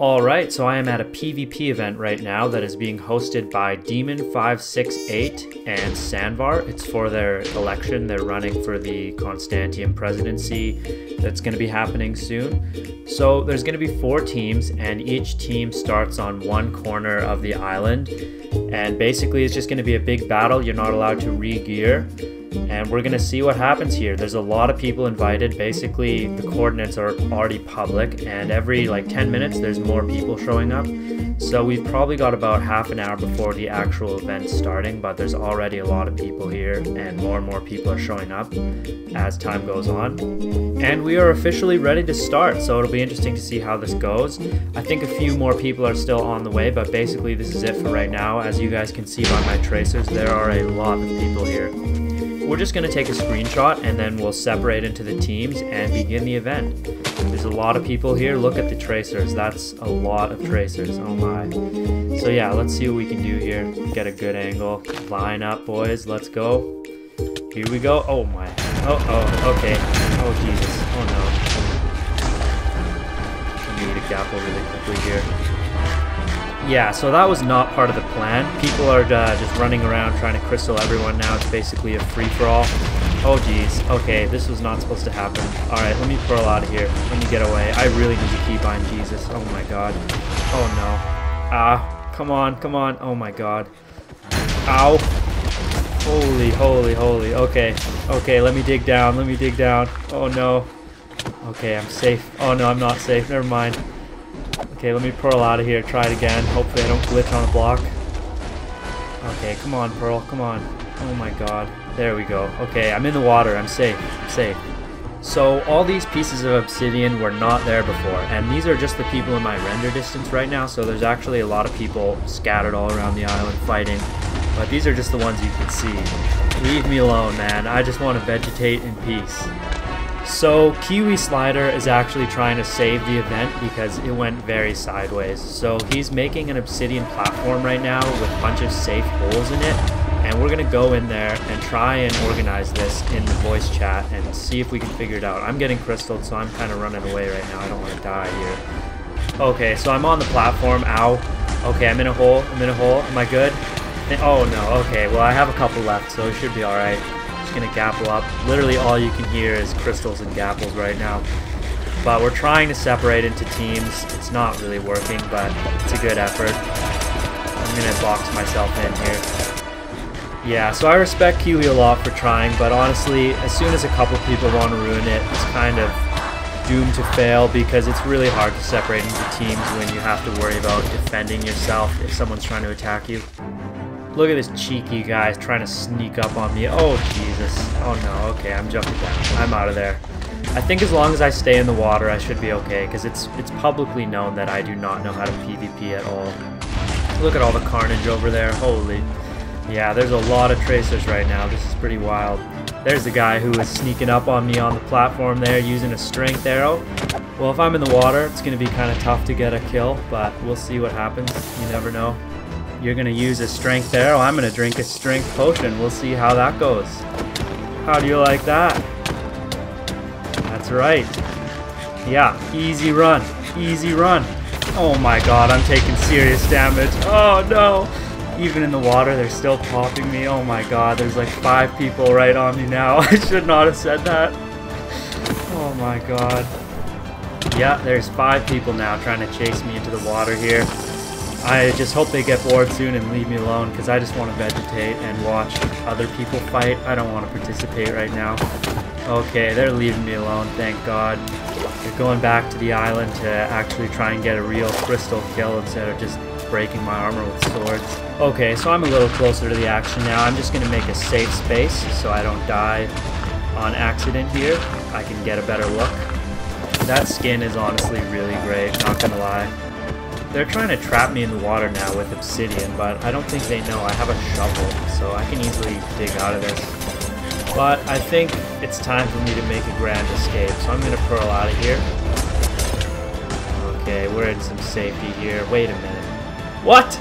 Alright, so I am at a PvP event right now that is being hosted by Demon568 and Sanvar. It's for their election. They're running for the Constantiam presidency that's going to be happening soon. So there's going to be four teams, and each team starts on one corner of the island. And basically, it's just going to be a big battle. You're not allowed to re gear and we're gonna see what happens here. There's a lot of people invited. Basically, the coordinates are already public, and every like 10 minutes, there's more people showing up. So we've probably got about half an hour before the actual event starting, but there's already a lot of people here, and more and more people are showing up as time goes on. And we are officially ready to start, so it'll be interesting to see how this goes. I think a few more people are still on the way, but basically, this is it for right now. As you guys can see by my tracers, there are a lot of people here. We're just going to take a screenshot and then we'll separate into the teams and begin the event. There's a lot of people here. Look at the tracers. That's a lot of tracers. Oh my. So yeah, let's see what we can do here. Get a good angle. Line up, boys. Let's go. Here we go. Oh my. Oh, oh, okay. Oh Jesus. Oh no. I need to over really quickly here. Yeah, so that was not part of the plan. People are uh, just running around trying to crystal everyone now. It's basically a free-for-all. Oh, geez. Okay, this was not supposed to happen. Alright, let me pearl out of here. Let me get away. I really need to keep on Jesus. Oh, my God. Oh, no. Ah, come on, come on. Oh, my God. Ow. Holy, holy, holy. Okay. Okay, let me dig down. Let me dig down. Oh, no. Okay, I'm safe. Oh, no, I'm not safe. Never mind. Okay, let me Pearl out of here. Try it again. Hopefully I don't glitch on a block. Okay, come on, Pearl. Come on. Oh my god. There we go. Okay, I'm in the water. I'm safe. I'm safe. So all these pieces of obsidian were not there before, and these are just the people in my render distance right now, so there's actually a lot of people scattered all around the island fighting, but these are just the ones you can see. Leave me alone, man. I just want to vegetate in peace. So Kiwi Slider is actually trying to save the event because it went very sideways. So he's making an obsidian platform right now with a bunch of safe holes in it. And we're gonna go in there and try and organize this in the voice chat and see if we can figure it out. I'm getting crystalled, so I'm kind of running away right now. I don't want to die here. Okay, so I'm on the platform. Ow. Okay, I'm in a hole. I'm in a hole. Am I good? Oh no, okay. Well, I have a couple left, so it should be alright gonna gapple up. Literally all you can hear is crystals and gapples right now. But we're trying to separate into teams. It's not really working, but it's a good effort. I'm gonna box myself in here. Yeah, so I respect Kiwi a lot for trying, but honestly, as soon as a couple people want to ruin it, it's kind of doomed to fail because it's really hard to separate into teams when you have to worry about defending yourself if someone's trying to attack you. Look at this cheeky guy trying to sneak up on me. Oh, Jesus. Oh, no. Okay, I'm jumping down. I'm out of there. I think as long as I stay in the water, I should be okay, because it's, it's publicly known that I do not know how to PvP at all. Look at all the carnage over there. Holy. Yeah, there's a lot of tracers right now. This is pretty wild. There's the guy who was sneaking up on me on the platform there using a strength arrow. Oh, well, if I'm in the water, it's going to be kind of tough to get a kill, but we'll see what happens. You never know. You're to use a strength arrow. I'm to drink a strength potion. We'll see how that goes. How do you like that? That's right. Yeah, easy run. Easy run. Oh my god, I'm taking serious damage. Oh no! Even in the water, they're still popping me. Oh my god, there's like five people right on me now. I should not have said that. Oh my god. Yeah, there's five people now trying to chase me into the water here. I just hope they get bored soon and leave me alone because I just want to vegetate and watch other people fight. I don't want to participate right now. Okay, they're leaving me alone, thank God. They're going back to the island to actually try and get a real crystal kill instead of just breaking my armor with swords. Okay, so I'm a little closer to the action now. I'm just going to make a safe space so I don't die on accident here. I can get a better look. That skin is honestly really great, not gonna lie. They're trying to trap me in the water now with obsidian, but I don't think they know I have a shovel, so I can easily dig out of this. But I think it's time for me to make a grand escape, so I'm going to pearl out of here. Okay, we're in some safety here. Wait a minute. What?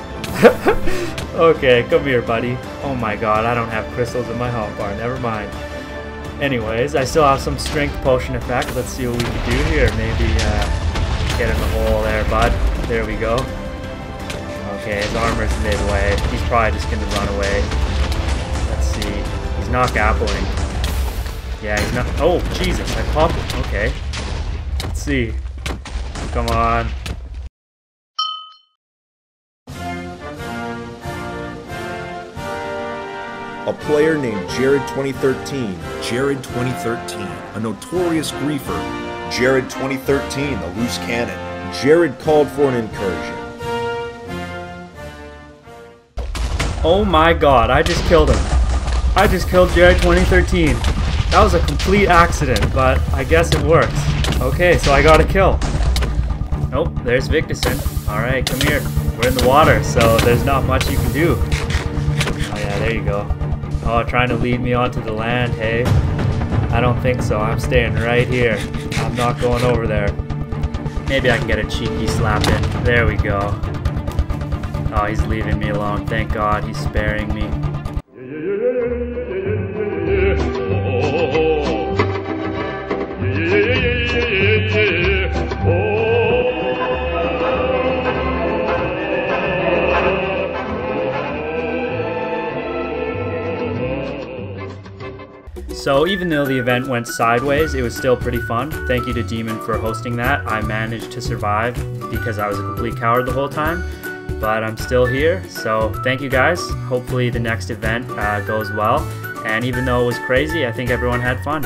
okay, come here, buddy. Oh my god, I don't have crystals in my health bar. Never mind. Anyways, I still have some strength potion effect. Let's see what we can do here. Maybe uh, get in the hole there, bud. There we go. Okay, his armor's midway. He's probably just gonna run away. Let's see. He's not gappling. Yeah, he's not. Oh, Jesus, I popped it. Okay. Let's see. Come on. A player named Jared 2013. Jared 2013, a notorious griefer. Jared 2013, the loose cannon. Jared called for an incursion. Oh my god, I just killed him. I just killed Jared 2013. That was a complete accident, but I guess it works. Okay, so I got a kill. Nope, there's Viktisen. Alright, come here. We're in the water, so there's not much you can do. Oh yeah, there you go. Oh, trying to lead me onto the land, hey? I don't think so. I'm staying right here. I'm not going over there. Maybe I can get a cheeky slap in. There we go. Oh, he's leaving me alone. Thank God he's sparing me. So even though the event went sideways, it was still pretty fun. Thank you to Demon for hosting that. I managed to survive because I was a complete coward the whole time, but I'm still here. So thank you guys. Hopefully the next event uh, goes well. And even though it was crazy, I think everyone had fun.